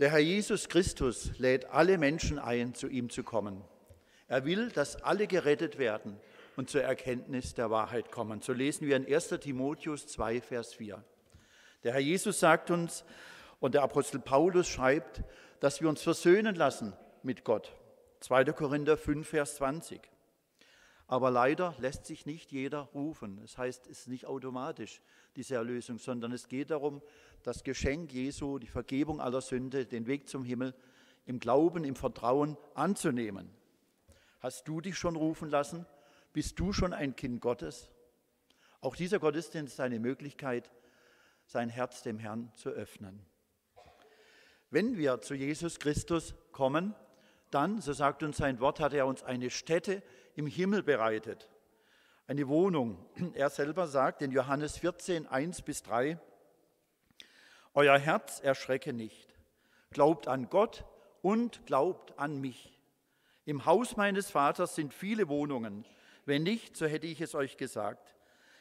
Der Herr Jesus Christus lädt alle Menschen ein, zu ihm zu kommen. Er will, dass alle gerettet werden und zur Erkenntnis der Wahrheit kommen. So lesen wir in 1 Timotheus 2, Vers 4. Der Herr Jesus sagt uns und der Apostel Paulus schreibt, dass wir uns versöhnen lassen mit Gott. 2. Korinther 5, Vers 20. Aber leider lässt sich nicht jeder rufen. Das heißt, es ist nicht automatisch diese Erlösung, sondern es geht darum, das Geschenk Jesu, die Vergebung aller Sünde, den Weg zum Himmel im Glauben, im Vertrauen anzunehmen. Hast du dich schon rufen lassen? Bist du schon ein Kind Gottes? Auch dieser Gottesdienst ist eine Möglichkeit, sein Herz dem Herrn zu öffnen. Wenn wir zu Jesus Christus kommen, dann, so sagt uns sein Wort, hat er uns eine Stätte im Himmel bereitet, eine Wohnung. Er selber sagt in Johannes 14, 1 bis 3, Euer Herz erschrecke nicht, glaubt an Gott und glaubt an mich. Im Haus meines Vaters sind viele Wohnungen, wenn nicht, so hätte ich es euch gesagt.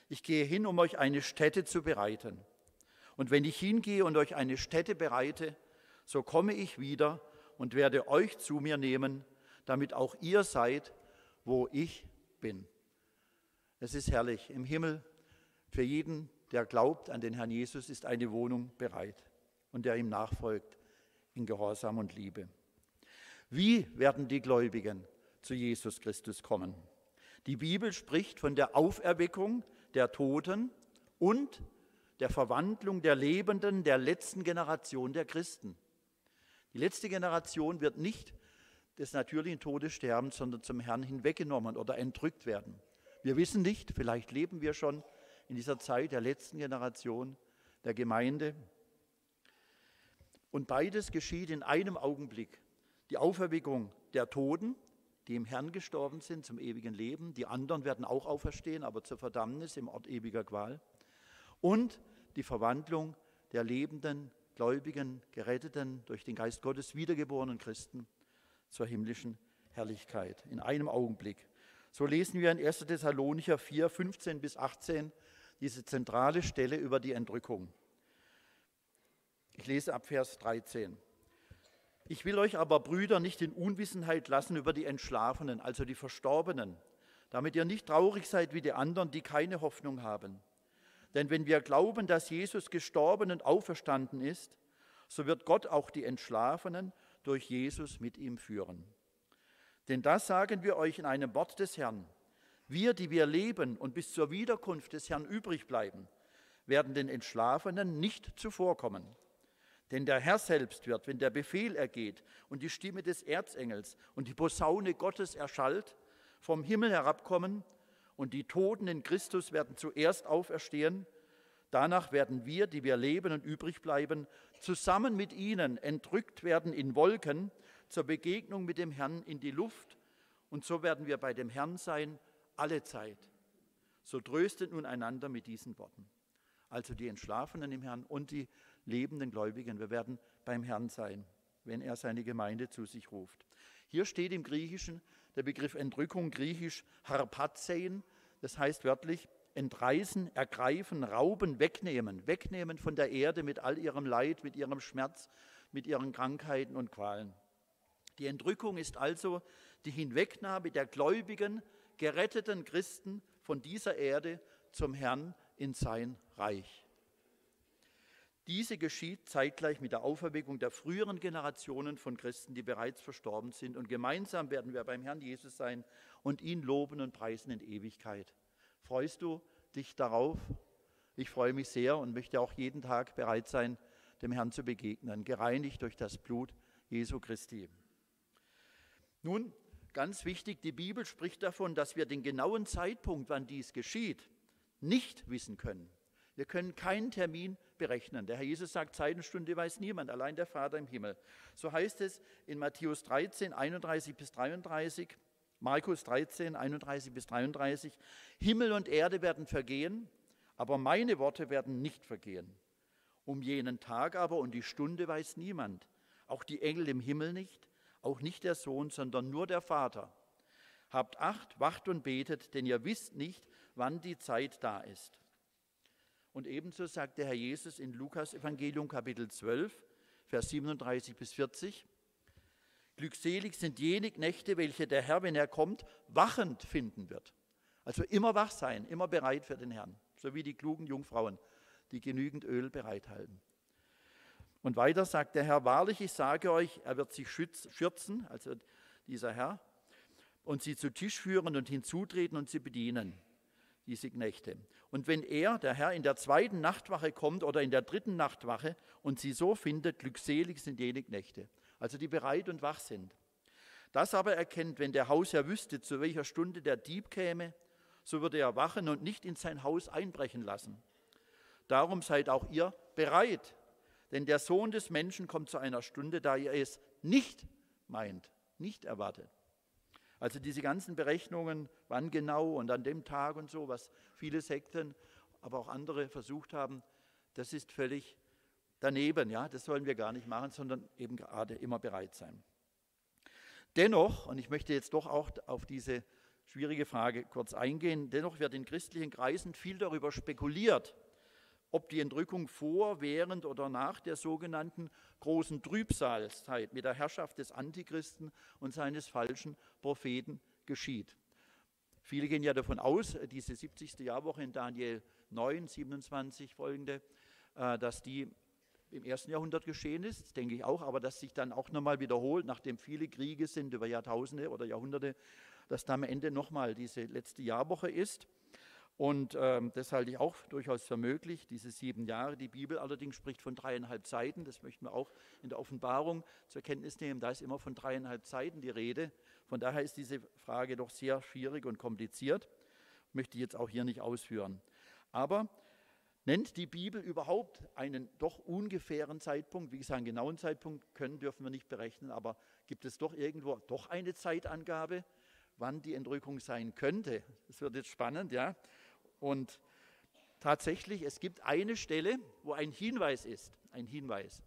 Ich gehe hin, um euch eine Stätte zu bereiten. Und wenn ich hingehe und euch eine Stätte bereite, so komme ich wieder und werde euch zu mir nehmen, damit auch ihr seid, wo ich bin. Es ist herrlich. Im Himmel für jeden, der glaubt an den Herrn Jesus, ist eine Wohnung bereit und der ihm nachfolgt in Gehorsam und Liebe. Wie werden die Gläubigen zu Jesus Christus kommen? Die Bibel spricht von der Auferweckung der Toten und der Verwandlung der Lebenden der letzten Generation der Christen. Die letzte Generation wird nicht des natürlichen Todes sterben, sondern zum Herrn hinweggenommen oder entrückt werden. Wir wissen nicht, vielleicht leben wir schon in dieser Zeit der letzten Generation der Gemeinde. Und beides geschieht in einem Augenblick. Die Auferweckung der Toten, die im Herrn gestorben sind zum ewigen Leben. Die anderen werden auch auferstehen, aber zur Verdammnis im Ort ewiger Qual. Und die Verwandlung der lebenden gläubigen, geretteten, durch den Geist Gottes wiedergeborenen Christen zur himmlischen Herrlichkeit in einem Augenblick. So lesen wir in 1. Thessalonicher 4, 15 bis 18 diese zentrale Stelle über die Entrückung. Ich lese ab Vers 13. Ich will euch aber, Brüder, nicht in Unwissenheit lassen über die Entschlafenen, also die Verstorbenen, damit ihr nicht traurig seid wie die anderen, die keine Hoffnung haben. Denn wenn wir glauben, dass Jesus gestorben und auferstanden ist, so wird Gott auch die Entschlafenen durch Jesus mit ihm führen. Denn das sagen wir euch in einem Wort des Herrn. Wir, die wir leben und bis zur Wiederkunft des Herrn übrig bleiben, werden den Entschlafenen nicht zuvorkommen. Denn der Herr selbst wird, wenn der Befehl ergeht und die Stimme des Erzengels und die Posaune Gottes erschallt, vom Himmel herabkommen und die Toten in Christus werden zuerst auferstehen. Danach werden wir, die wir leben und übrig bleiben, zusammen mit ihnen entrückt werden in Wolken zur Begegnung mit dem Herrn in die Luft. Und so werden wir bei dem Herrn sein alle Zeit. So tröstet nun einander mit diesen Worten. Also die Entschlafenen im Herrn und die lebenden Gläubigen. Wir werden beim Herrn sein, wenn er seine Gemeinde zu sich ruft. Hier steht im Griechischen der Begriff Entrückung griechisch harpazein, das heißt wörtlich entreißen, ergreifen, rauben, wegnehmen, wegnehmen von der Erde mit all ihrem Leid, mit ihrem Schmerz, mit ihren Krankheiten und Qualen. Die Entrückung ist also die Hinwegnahme der gläubigen, geretteten Christen von dieser Erde zum Herrn in sein Reich. Diese geschieht zeitgleich mit der Auferweckung der früheren Generationen von Christen, die bereits verstorben sind. Und gemeinsam werden wir beim Herrn Jesus sein und ihn loben und preisen in Ewigkeit. Freust du dich darauf? Ich freue mich sehr und möchte auch jeden Tag bereit sein, dem Herrn zu begegnen, gereinigt durch das Blut Jesu Christi. Nun, ganz wichtig, die Bibel spricht davon, dass wir den genauen Zeitpunkt, wann dies geschieht, nicht wissen können. Wir können keinen Termin berechnen. Der Herr Jesus sagt, Zeit und Stunde weiß niemand, allein der Vater im Himmel. So heißt es in Matthäus 13, 31 bis 33, Markus 13, 31 bis 33, Himmel und Erde werden vergehen, aber meine Worte werden nicht vergehen. Um jenen Tag aber und die Stunde weiß niemand, auch die Engel im Himmel nicht, auch nicht der Sohn, sondern nur der Vater. Habt Acht, wacht und betet, denn ihr wisst nicht, wann die Zeit da ist. Und ebenso sagt der Herr Jesus in Lukas Evangelium Kapitel 12, Vers 37 bis 40. Glückselig sind jene Nächte, welche der Herr, wenn er kommt, wachend finden wird. Also immer wach sein, immer bereit für den Herrn, so wie die klugen Jungfrauen, die genügend Öl bereithalten. Und weiter sagt der Herr, wahrlich, ich sage euch, er wird sich schürzen, also dieser Herr, und sie zu Tisch führen und hinzutreten und sie bedienen, diese Knechte. Und wenn er, der Herr, in der zweiten Nachtwache kommt oder in der dritten Nachtwache und sie so findet, glückselig sind jene Knechte also die bereit und wach sind. Das aber erkennt, wenn der Hausherr wüsste, zu welcher Stunde der Dieb käme, so würde er wachen und nicht in sein Haus einbrechen lassen. Darum seid auch ihr bereit, denn der Sohn des Menschen kommt zu einer Stunde, da ihr es nicht meint, nicht erwartet. Also diese ganzen Berechnungen, wann genau und an dem Tag und so, was viele Sekten, aber auch andere versucht haben, das ist völlig daneben. Ja, das sollen wir gar nicht machen, sondern eben gerade immer bereit sein. Dennoch, und ich möchte jetzt doch auch auf diese schwierige Frage kurz eingehen, dennoch wird in christlichen Kreisen viel darüber spekuliert, ob die Entrückung vor, während oder nach der sogenannten großen Trübsalzeit mit der Herrschaft des Antichristen und seines falschen Propheten geschieht. Viele gehen ja davon aus, diese 70. Jahrwoche in Daniel 9, 27 folgende, äh, dass die im ersten Jahrhundert geschehen ist, denke ich auch, aber dass sich dann auch nochmal wiederholt, nachdem viele Kriege sind über Jahrtausende oder Jahrhunderte, dass da am Ende nochmal diese letzte Jahrwoche ist. Und ähm, das halte ich auch durchaus für möglich, diese sieben Jahre. Die Bibel allerdings spricht von dreieinhalb Seiten, das möchten wir auch in der Offenbarung zur Kenntnis nehmen, da ist immer von dreieinhalb Seiten die Rede. Von daher ist diese Frage doch sehr schwierig und kompliziert, möchte ich jetzt auch hier nicht ausführen. Aber Nennt die Bibel überhaupt einen doch ungefähren Zeitpunkt? Wie gesagt, einen genauen Zeitpunkt können, dürfen wir nicht berechnen, aber gibt es doch irgendwo doch eine Zeitangabe, wann die Entrückung sein könnte? Das wird jetzt spannend, ja. Und tatsächlich, es gibt eine Stelle, wo ein Hinweis ist, ein Hinweis.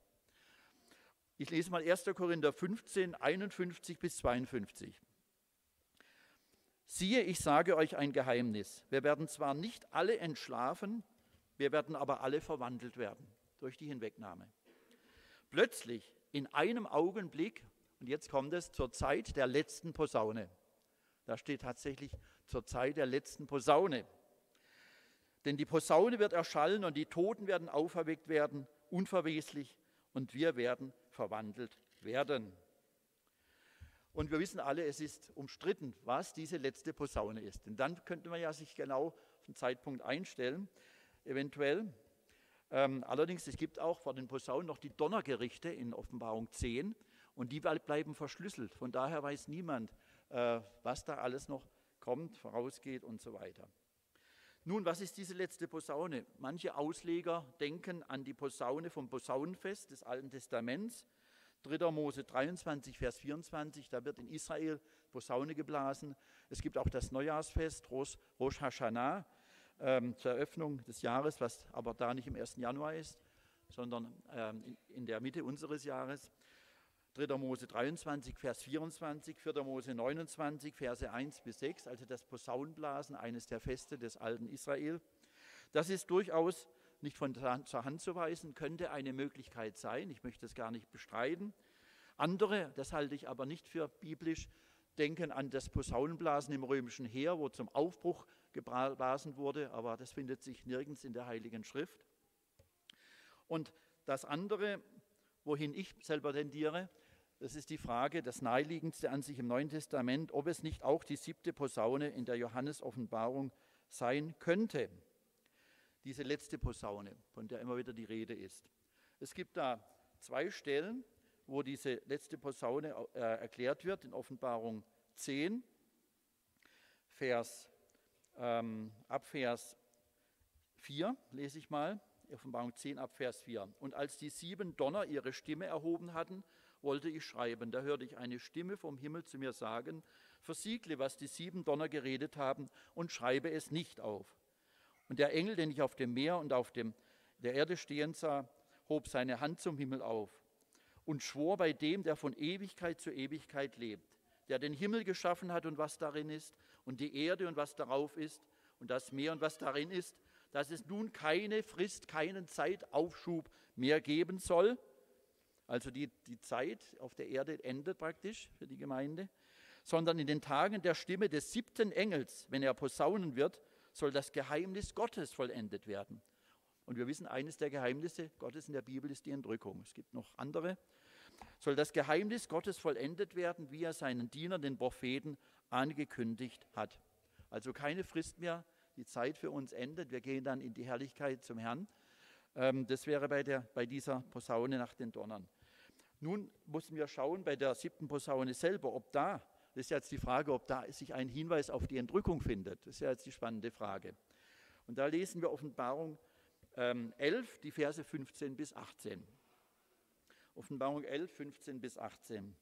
Ich lese mal 1. Korinther 15, 51 bis 52. Siehe, ich sage euch ein Geheimnis. Wir werden zwar nicht alle entschlafen, wir werden aber alle verwandelt werden durch die Hinwegnahme. Plötzlich, in einem Augenblick, und jetzt kommt es zur Zeit der letzten Posaune. Da steht tatsächlich zur Zeit der letzten Posaune. Denn die Posaune wird erschallen und die Toten werden auferweckt werden, unverweslich, und wir werden verwandelt werden. Und wir wissen alle, es ist umstritten, was diese letzte Posaune ist. Denn dann könnte man ja sich genau auf den Zeitpunkt einstellen eventuell. Ähm, allerdings, es gibt auch vor den Posaunen noch die Donnergerichte in Offenbarung 10 und die bleiben verschlüsselt. Von daher weiß niemand, äh, was da alles noch kommt, vorausgeht und so weiter. Nun, was ist diese letzte Posaune? Manche Ausleger denken an die Posaune vom Posaunenfest des Alten Testaments. 3. Mose 23, Vers 24, da wird in Israel Posaune geblasen. Es gibt auch das Neujahrsfest, Rosh Hashanah, ähm, zur Eröffnung des Jahres, was aber da nicht im 1. Januar ist, sondern ähm, in, in der Mitte unseres Jahres. 3. Mose 23, Vers 24, 4. Mose 29, Verse 1 bis 6, also das Posaunenblasen, eines der Feste des alten Israel. Das ist durchaus nicht von zur Hand zu weisen, könnte eine Möglichkeit sein. Ich möchte es gar nicht bestreiten. Andere, das halte ich aber nicht für biblisch, denken an das Posaunenblasen im römischen Heer, wo zum Aufbruch geblasen wurde, aber das findet sich nirgends in der Heiligen Schrift. Und das andere, wohin ich selber tendiere, das ist die Frage, das naheliegendste an sich im Neuen Testament, ob es nicht auch die siebte Posaune in der Johannes-Offenbarung sein könnte. Diese letzte Posaune, von der immer wieder die Rede ist. Es gibt da zwei Stellen, wo diese letzte Posaune äh, erklärt wird, in Offenbarung 10, Vers ähm, ab Vers 4 lese ich mal, Offenbarung 10 ab Vers 4. Und als die sieben Donner ihre Stimme erhoben hatten, wollte ich schreiben. Da hörte ich eine Stimme vom Himmel zu mir sagen, versiegle, was die sieben Donner geredet haben und schreibe es nicht auf. Und der Engel, den ich auf dem Meer und auf dem, der Erde stehen sah, hob seine Hand zum Himmel auf und schwor bei dem, der von Ewigkeit zu Ewigkeit lebt, der den Himmel geschaffen hat und was darin ist, und die Erde und was darauf ist, und das Meer und was darin ist, dass es nun keine Frist, keinen Zeitaufschub mehr geben soll. Also die, die Zeit auf der Erde endet praktisch für die Gemeinde, sondern in den Tagen der Stimme des siebten Engels, wenn er posaunen wird, soll das Geheimnis Gottes vollendet werden. Und wir wissen, eines der Geheimnisse Gottes in der Bibel ist die Entrückung. Es gibt noch andere. Soll das Geheimnis Gottes vollendet werden, wie er seinen Dienern, den Propheten, angekündigt hat. Also keine Frist mehr, die Zeit für uns endet. Wir gehen dann in die Herrlichkeit zum Herrn. Ähm, das wäre bei, der, bei dieser Posaune nach den Donnern. Nun müssen wir schauen bei der siebten Posaune selber, ob da, das ist jetzt die Frage, ob da sich ein Hinweis auf die Entrückung findet. Das ist ja jetzt die spannende Frage. Und da lesen wir Offenbarung 11, ähm, die Verse 15 bis 18. Offenbarung 11, 15 bis 18.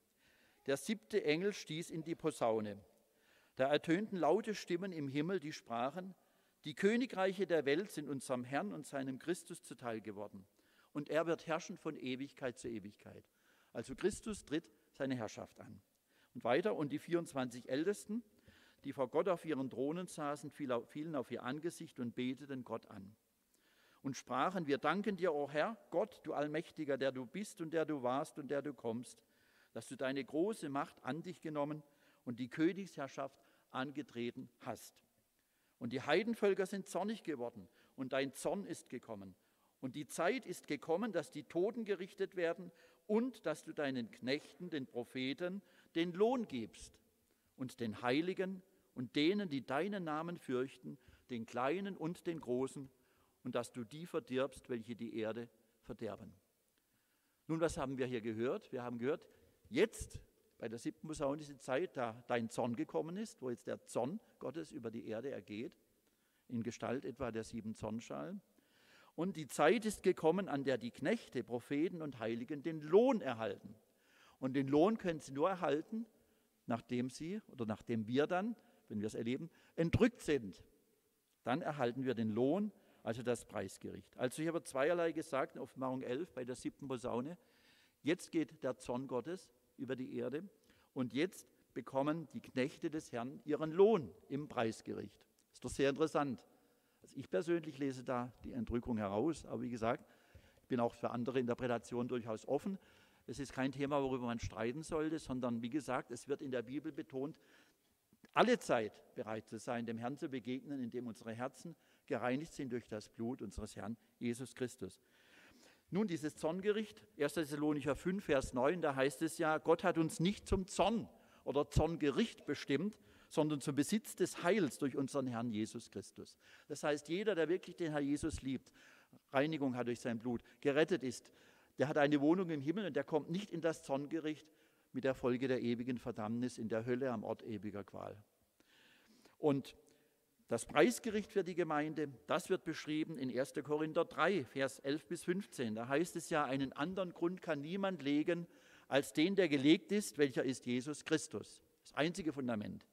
Der siebte Engel stieß in die Posaune. Da ertönten laute Stimmen im Himmel, die sprachen, die Königreiche der Welt sind unserem Herrn und seinem Christus zuteil geworden. Und er wird herrschen von Ewigkeit zu Ewigkeit. Also Christus tritt seine Herrschaft an. Und weiter, und die 24 Ältesten, die vor Gott auf ihren Thronen saßen, fielen auf ihr Angesicht und beteten Gott an. Und sprachen, wir danken dir, o oh Herr, Gott, du Allmächtiger, der du bist und der du warst und der du kommst, dass du deine große Macht an dich genommen und die Königsherrschaft angetreten hast. Und die Heidenvölker sind zornig geworden und dein Zorn ist gekommen. Und die Zeit ist gekommen, dass die Toten gerichtet werden und dass du deinen Knechten, den Propheten, den Lohn gibst und den Heiligen und denen, die deinen Namen fürchten, den Kleinen und den Großen, und dass du die verdirbst, welche die Erde verderben. Nun, was haben wir hier gehört? Wir haben gehört, jetzt bei der siebten die Zeit, da dein Zorn gekommen ist, wo jetzt der Zorn Gottes über die Erde ergeht, in Gestalt etwa der sieben Zornschalen. Und die Zeit ist gekommen, an der die Knechte, Propheten und Heiligen den Lohn erhalten. Und den Lohn können sie nur erhalten, nachdem sie oder nachdem wir dann, wenn wir es erleben, entrückt sind. Dann erhalten wir den Lohn, also das Preisgericht. Also ich habe zweierlei gesagt in Offenbarung 11 bei der siebten Posaune. Jetzt geht der Zorn Gottes über die Erde. Und jetzt bekommen die Knechte des Herrn ihren Lohn im Preisgericht. Ist doch sehr interessant. Also ich persönlich lese da die Entrückung heraus, aber wie gesagt, ich bin auch für andere Interpretationen durchaus offen. Es ist kein Thema, worüber man streiten sollte, sondern wie gesagt, es wird in der Bibel betont, alle Zeit bereit zu sein, dem Herrn zu begegnen, indem unsere Herzen gereinigt sind durch das Blut unseres Herrn Jesus Christus. Nun, dieses Zorngericht, 1. Thessalonicher 5, Vers 9, da heißt es ja, Gott hat uns nicht zum Zorn oder Zorngericht bestimmt, sondern zum Besitz des Heils durch unseren Herrn Jesus Christus. Das heißt, jeder, der wirklich den Herrn Jesus liebt, Reinigung hat durch sein Blut, gerettet ist, der hat eine Wohnung im Himmel und der kommt nicht in das Zorngericht mit der Folge der ewigen Verdammnis in der Hölle am Ort ewiger Qual. Und das Preisgericht für die Gemeinde, das wird beschrieben in 1. Korinther 3, Vers 11 bis 15. Da heißt es ja, einen anderen Grund kann niemand legen als den, der gelegt ist, welcher ist Jesus Christus. Das einzige Fundament.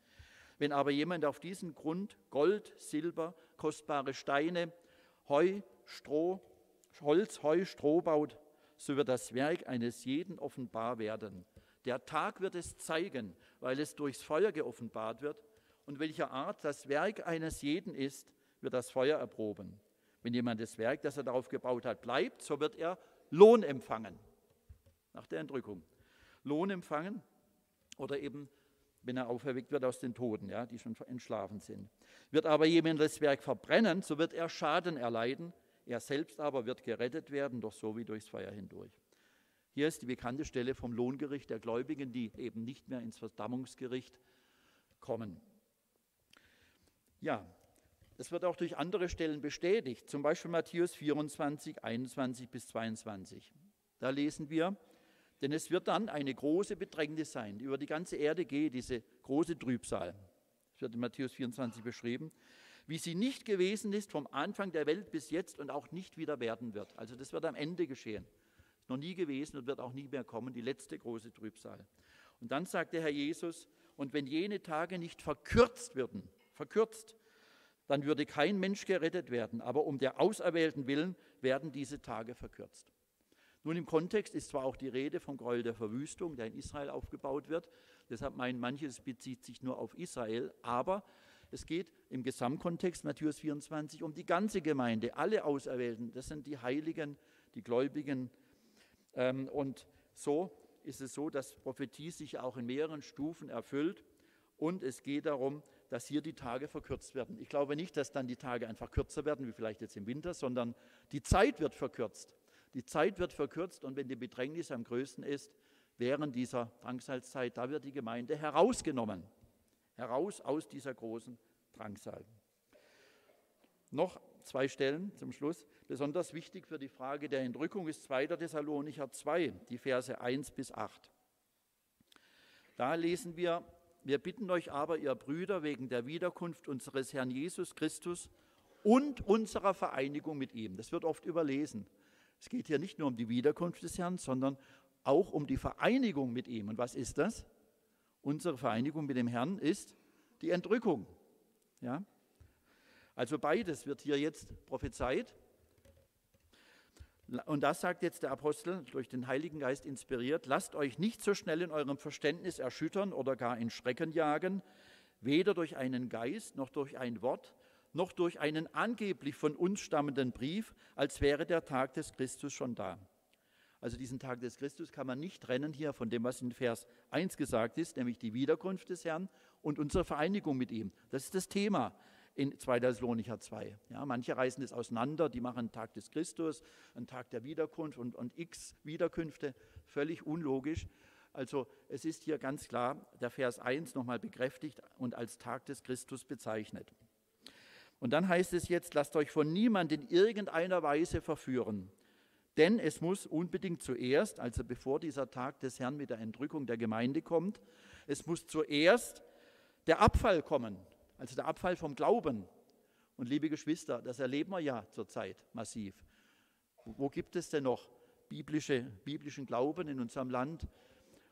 Wenn aber jemand auf diesen Grund Gold, Silber, kostbare Steine, Heu, Stroh, Holz, Heu, Stroh baut, so wird das Werk eines jeden offenbar werden. Der Tag wird es zeigen, weil es durchs Feuer geoffenbart wird und welcher Art das Werk eines jeden ist, wird das Feuer erproben. Wenn jemand das Werk, das er darauf gebaut hat, bleibt, so wird er Lohn empfangen. Nach der Entrückung. Lohn empfangen oder eben, wenn er auferweckt wird aus den Toten, ja, die schon entschlafen sind. Wird aber jemand das Werk verbrennen, so wird er Schaden erleiden. Er selbst aber wird gerettet werden, doch so wie durchs Feuer hindurch. Hier ist die bekannte Stelle vom Lohngericht der Gläubigen, die eben nicht mehr ins Verdammungsgericht kommen. Ja, das wird auch durch andere Stellen bestätigt, zum Beispiel Matthäus 24, 21 bis 22. Da lesen wir, denn es wird dann eine große Bedrängnis sein, die über die ganze Erde geht, diese große Trübsal. Das wird in Matthäus 24 beschrieben, wie sie nicht gewesen ist vom Anfang der Welt bis jetzt und auch nicht wieder werden wird. Also das wird am Ende geschehen. Ist noch nie gewesen und wird auch nie mehr kommen, die letzte große Trübsal. Und dann sagt der Herr Jesus, und wenn jene Tage nicht verkürzt würden, verkürzt, dann würde kein Mensch gerettet werden. Aber um der Auserwählten willen werden diese Tage verkürzt. Nun im Kontext ist zwar auch die Rede vom Gräuel der Verwüstung, der in Israel aufgebaut wird. Deshalb meinen manche, es bezieht sich nur auf Israel. Aber es geht im Gesamtkontext Matthäus 24 um die ganze Gemeinde, alle Auserwählten. Das sind die Heiligen, die Gläubigen. Ähm, und so ist es so, dass Prophetie sich auch in mehreren Stufen erfüllt und es geht darum, dass hier die Tage verkürzt werden. Ich glaube nicht, dass dann die Tage einfach kürzer werden, wie vielleicht jetzt im Winter, sondern die Zeit wird verkürzt. Die Zeit wird verkürzt und wenn die Bedrängnis am größten ist, während dieser Drangsalzeit, da wird die Gemeinde herausgenommen, heraus aus dieser großen Drangsal. Noch zwei Stellen zum Schluss. Besonders wichtig für die Frage der Entrückung ist 2. Thessalonicher 2, die Verse 1 bis 8. Da lesen wir, wir bitten euch aber, ihr Brüder, wegen der Wiederkunft unseres Herrn Jesus Christus und unserer Vereinigung mit ihm. Das wird oft überlesen. Es geht hier nicht nur um die Wiederkunft des Herrn, sondern auch um die Vereinigung mit ihm. Und was ist das? Unsere Vereinigung mit dem Herrn ist die Entrückung. Ja? Also beides wird hier jetzt prophezeit. Und das sagt jetzt der Apostel, durch den Heiligen Geist inspiriert, lasst euch nicht so schnell in eurem Verständnis erschüttern oder gar in Schrecken jagen, weder durch einen Geist noch durch ein Wort, noch durch einen angeblich von uns stammenden Brief, als wäre der Tag des Christus schon da. Also diesen Tag des Christus kann man nicht trennen hier von dem, was in Vers 1 gesagt ist, nämlich die Wiederkunft des Herrn und unsere Vereinigung mit ihm. Das ist das Thema in 2. Thessalonicher 2. Ja, manche reißen das auseinander, die machen einen Tag des Christus, einen Tag der Wiederkunft und, und x Wiederkünfte, völlig unlogisch. Also es ist hier ganz klar der Vers 1 nochmal bekräftigt und als Tag des Christus bezeichnet. Und dann heißt es jetzt, lasst euch von niemand in irgendeiner Weise verführen. Denn es muss unbedingt zuerst, also bevor dieser Tag des Herrn mit der Entrückung der Gemeinde kommt, es muss zuerst der Abfall kommen also der Abfall vom Glauben. Und liebe Geschwister, das erleben wir ja zurzeit massiv. Wo gibt es denn noch biblische, biblischen Glauben in unserem Land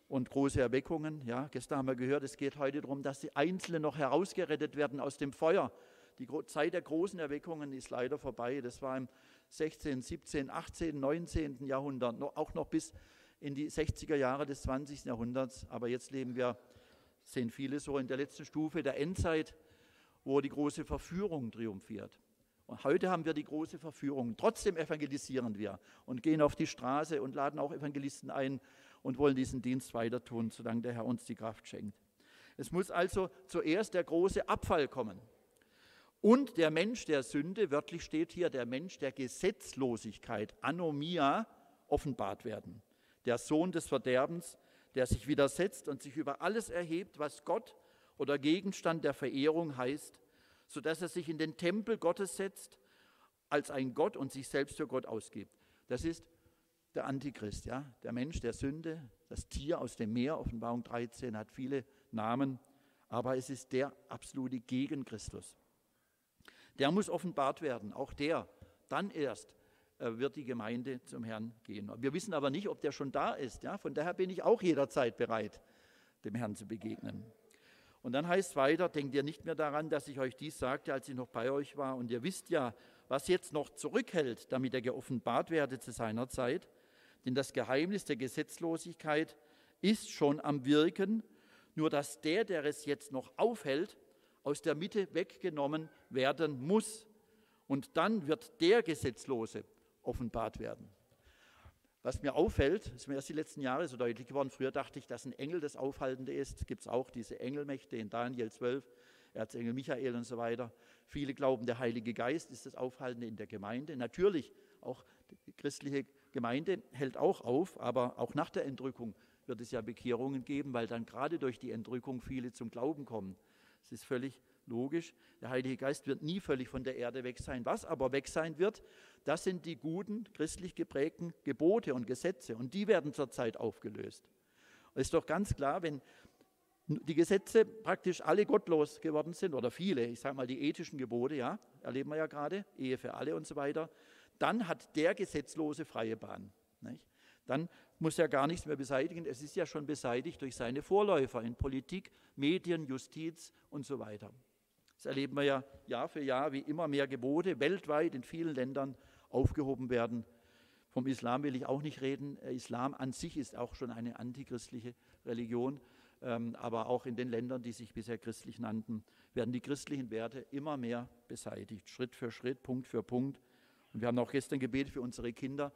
und große Erweckungen? Ja, gestern haben wir gehört, es geht heute darum, dass die Einzelnen noch herausgerettet werden aus dem Feuer. Die Zeit der großen Erweckungen ist leider vorbei. Das war im 16., 17., 18., 19. Jahrhundert, auch noch bis in die 60er Jahre des 20. Jahrhunderts. Aber jetzt leben wir, sehen viele so in der letzten Stufe der Endzeit wo die große Verführung triumphiert. Und heute haben wir die große Verführung. Trotzdem evangelisieren wir und gehen auf die Straße und laden auch Evangelisten ein und wollen diesen Dienst weiter tun, solange der Herr uns die Kraft schenkt. Es muss also zuerst der große Abfall kommen. Und der Mensch der Sünde, wörtlich steht hier, der Mensch der Gesetzlosigkeit, Anomia, offenbart werden. Der Sohn des Verderbens, der sich widersetzt und sich über alles erhebt, was Gott oder Gegenstand der Verehrung heißt, sodass er sich in den Tempel Gottes setzt als ein Gott und sich selbst für Gott ausgibt. Das ist der Antichrist, ja, der Mensch der Sünde, das Tier aus dem Meer, Offenbarung 13 hat viele Namen, aber es ist der absolute gegen Christus. Der muss offenbart werden, auch der, dann erst äh, wird die Gemeinde zum Herrn gehen. Wir wissen aber nicht, ob der schon da ist, ja, von daher bin ich auch jederzeit bereit, dem Herrn zu begegnen. Und dann heißt es weiter, denkt ihr nicht mehr daran, dass ich euch dies sagte, als ich noch bei euch war. Und ihr wisst ja, was jetzt noch zurückhält, damit er geoffenbart werde zu seiner Zeit. Denn das Geheimnis der Gesetzlosigkeit ist schon am Wirken, nur dass der, der es jetzt noch aufhält, aus der Mitte weggenommen werden muss. Und dann wird der Gesetzlose offenbart werden. Was mir auffällt, ist mir erst die letzten Jahre so deutlich geworden, früher dachte ich, dass ein Engel das Aufhaltende ist. Gibt es auch diese Engelmächte in Daniel 12, Erzengel Michael und so weiter. Viele glauben, der Heilige Geist ist das Aufhaltende in der Gemeinde. Natürlich, auch die christliche Gemeinde hält auch auf, aber auch nach der Entrückung wird es ja Bekehrungen geben, weil dann gerade durch die Entrückung viele zum Glauben kommen. Es ist völlig logisch. Der Heilige Geist wird nie völlig von der Erde weg sein. Was aber weg sein wird, das sind die guten, christlich geprägten Gebote und Gesetze. Und die werden zurzeit aufgelöst. Es ist doch ganz klar, wenn die Gesetze praktisch alle gottlos geworden sind, oder viele, ich sage mal die ethischen Gebote, ja, erleben wir ja gerade, Ehe für alle und so weiter, dann hat der Gesetzlose freie Bahn. Nicht? Dann muss er gar nichts mehr beseitigen. Es ist ja schon beseitigt durch seine Vorläufer in Politik, Medien, Justiz und so weiter. Das erleben wir ja Jahr für Jahr, wie immer mehr Gebote weltweit in vielen Ländern aufgehoben werden. Vom Islam will ich auch nicht reden. Islam an sich ist auch schon eine antichristliche Religion. Ähm, aber auch in den Ländern, die sich bisher christlich nannten, werden die christlichen Werte immer mehr beseitigt, Schritt für Schritt, Punkt für Punkt. Und wir haben auch gestern gebetet für unsere Kinder.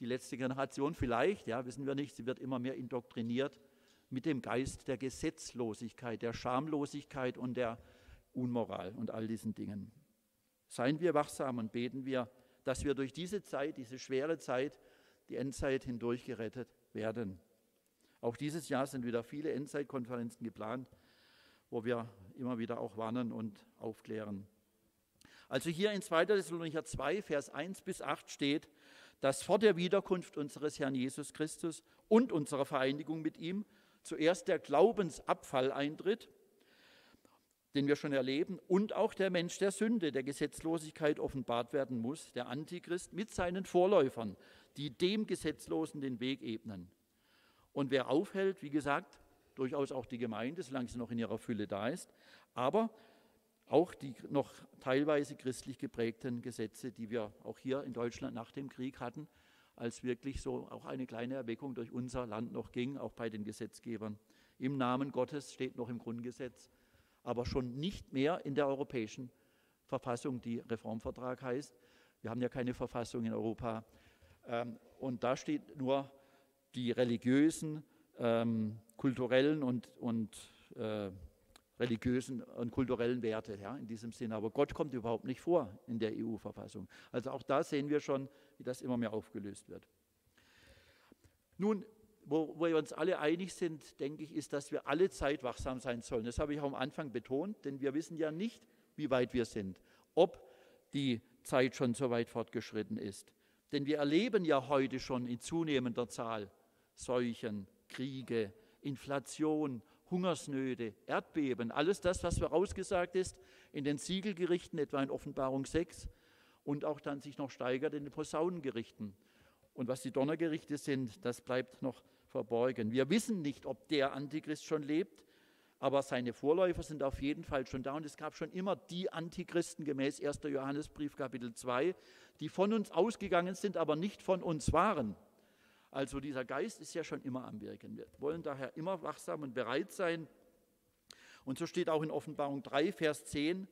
Die letzte Generation vielleicht, ja, wissen wir nicht, sie wird immer mehr indoktriniert mit dem Geist der Gesetzlosigkeit, der Schamlosigkeit und der Unmoral und all diesen Dingen. Seien wir wachsam und beten wir, dass wir durch diese Zeit, diese schwere Zeit, die Endzeit hindurch gerettet werden. Auch dieses Jahr sind wieder viele Endzeitkonferenzen geplant, wo wir immer wieder auch warnen und aufklären. Also hier in 2. Thessalonicher 2, Vers 1 bis 8 steht, dass vor der Wiederkunft unseres Herrn Jesus Christus und unserer Vereinigung mit ihm zuerst der Glaubensabfall eintritt, den wir schon erleben, und auch der Mensch der Sünde, der Gesetzlosigkeit offenbart werden muss, der Antichrist mit seinen Vorläufern, die dem Gesetzlosen den Weg ebnen. Und wer aufhält, wie gesagt, durchaus auch die Gemeinde, solange sie noch in ihrer Fülle da ist, aber auch die noch teilweise christlich geprägten Gesetze, die wir auch hier in Deutschland nach dem Krieg hatten, als wirklich so auch eine kleine Erweckung durch unser Land noch ging, auch bei den Gesetzgebern. Im Namen Gottes steht noch im Grundgesetz, aber schon nicht mehr in der europäischen Verfassung, die Reformvertrag heißt. Wir haben ja keine Verfassung in Europa. Ähm, und da steht nur die religiösen, ähm, kulturellen und, und äh, religiösen und kulturellen Werte ja, in diesem Sinne. Aber Gott kommt überhaupt nicht vor in der EU-Verfassung. Also auch da sehen wir schon, wie das immer mehr aufgelöst wird. Nun, wo, wo wir uns alle einig sind, denke ich, ist, dass wir alle Zeit wachsam sein sollen. Das habe ich auch am Anfang betont, denn wir wissen ja nicht, wie weit wir sind, ob die Zeit schon so weit fortgeschritten ist. Denn wir erleben ja heute schon in zunehmender Zahl Seuchen, Kriege, Inflation, Hungersnöte, Erdbeben, alles das, was vorausgesagt ist in den Siegelgerichten, etwa in Offenbarung 6 und auch dann sich noch steigert in den Posaunengerichten. Und was die Donnergerichte sind, das bleibt noch verborgen. Wir wissen nicht, ob der Antichrist schon lebt, aber seine Vorläufer sind auf jeden Fall schon da. Und es gab schon immer die Antichristen gemäß 1. Johannesbrief Kapitel 2, die von uns ausgegangen sind, aber nicht von uns waren. Also dieser Geist ist ja schon immer am Wirken. Wir wollen daher immer wachsam und bereit sein. Und so steht auch in Offenbarung 3, Vers 10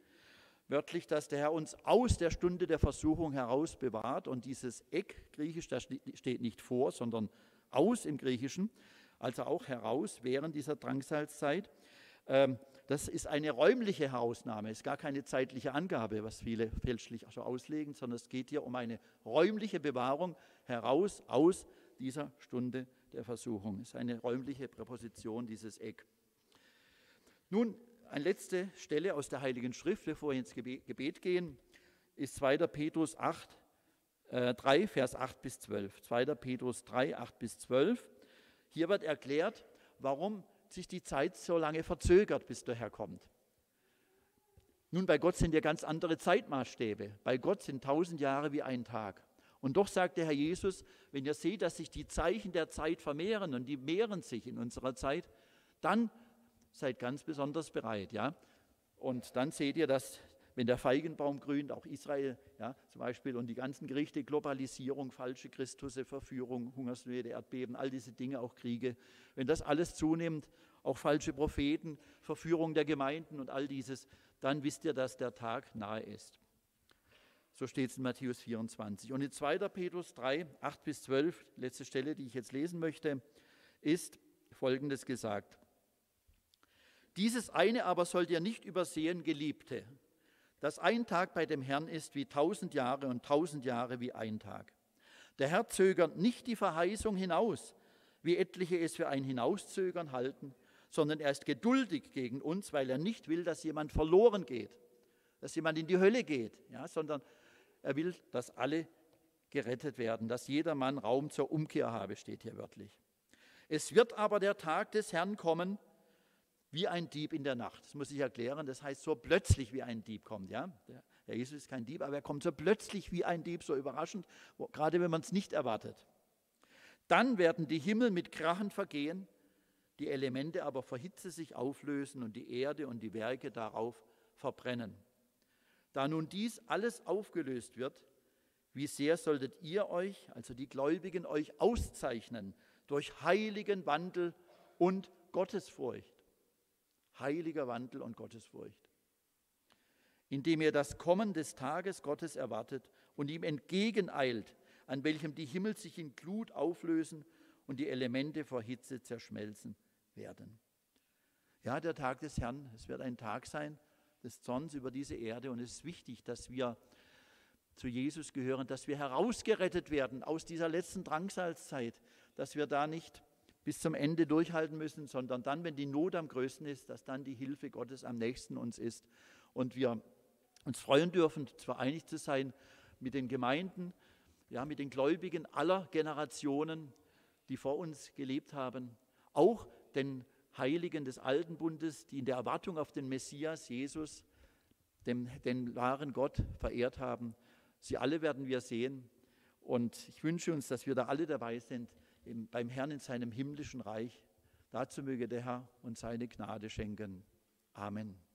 wörtlich, dass der Herr uns aus der Stunde der Versuchung heraus bewahrt. Und dieses Eck, griechisch, das steht nicht vor, sondern aus im Griechischen, also auch heraus während dieser Drangsalzzeit. Ähm, das ist eine räumliche Herausnahme, es ist gar keine zeitliche Angabe, was viele fälschlich so auslegen, sondern es geht hier um eine räumliche Bewahrung heraus aus dieser Stunde der Versuchung. Das ist eine räumliche Präposition, dieses Eck. Nun, eine letzte Stelle aus der Heiligen Schrift, bevor wir ins Gebet gehen, ist 2. Petrus 8, äh, 3, Vers 8 bis 12. 2. Petrus 3, 8 bis 12. Hier wird erklärt, warum sich die Zeit so lange verzögert, bis der Herr kommt. Nun, bei Gott sind ja ganz andere Zeitmaßstäbe. Bei Gott sind tausend Jahre wie ein Tag. Und doch sagt der Herr Jesus, wenn ihr seht, dass sich die Zeichen der Zeit vermehren und die mehren sich in unserer Zeit, dann seid ganz besonders bereit, ja. Und dann seht ihr, dass wenn der Feigenbaum grünt, auch Israel, ja, zum Beispiel, und die ganzen Gerichte, Globalisierung, falsche Christusse, Verführung, Hungersnöte, Erdbeben, all diese Dinge, auch Kriege, wenn das alles zunimmt, auch falsche Propheten, Verführung der Gemeinden und all dieses, dann wisst ihr, dass der Tag nahe ist. So steht es in Matthäus 24. Und in 2. Petrus 3, 8 bis 12, letzte Stelle, die ich jetzt lesen möchte, ist Folgendes gesagt. Dieses eine aber sollt ihr nicht übersehen, Geliebte, dass ein Tag bei dem Herrn ist wie tausend Jahre und tausend Jahre wie ein Tag. Der Herr zögert nicht die Verheißung hinaus, wie etliche es für ein Hinauszögern halten, sondern er ist geduldig gegen uns, weil er nicht will, dass jemand verloren geht, dass jemand in die Hölle geht, ja, sondern er will, dass alle gerettet werden, dass jeder Mann Raum zur Umkehr habe, steht hier wörtlich. Es wird aber der Tag des Herrn kommen, wie ein Dieb in der Nacht. Das muss ich erklären. Das heißt, so plötzlich wie ein Dieb kommt. Ja? Der Jesus ist kein Dieb, aber er kommt so plötzlich wie ein Dieb, so überraschend, wo, gerade wenn man es nicht erwartet. Dann werden die Himmel mit Krachen vergehen, die Elemente aber vor sich auflösen und die Erde und die Werke darauf verbrennen. Da nun dies alles aufgelöst wird, wie sehr solltet ihr euch, also die Gläubigen, euch auszeichnen durch heiligen Wandel und Gottesfurcht. Heiliger Wandel und Gottesfurcht. Indem ihr das Kommen des Tages Gottes erwartet und ihm entgegeneilt, an welchem die Himmel sich in Glut auflösen und die Elemente vor Hitze zerschmelzen werden. Ja, der Tag des Herrn, es wird ein Tag sein des Zorns über diese Erde. Und es ist wichtig, dass wir zu Jesus gehören, dass wir herausgerettet werden aus dieser letzten Drangsalzzeit, dass wir da nicht bis zum Ende durchhalten müssen, sondern dann, wenn die Not am größten ist, dass dann die Hilfe Gottes am nächsten uns ist und wir uns freuen dürfen, zwar einig zu sein mit den Gemeinden, ja, mit den Gläubigen aller Generationen, die vor uns gelebt haben, auch den Heiligen des Alten Bundes, die in der Erwartung auf den Messias Jesus, den, den wahren Gott, verehrt haben. Sie alle werden wir sehen. Und ich wünsche uns, dass wir da alle dabei sind im, beim Herrn in seinem himmlischen Reich. Dazu möge der Herr uns seine Gnade schenken. Amen.